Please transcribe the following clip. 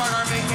start, Army.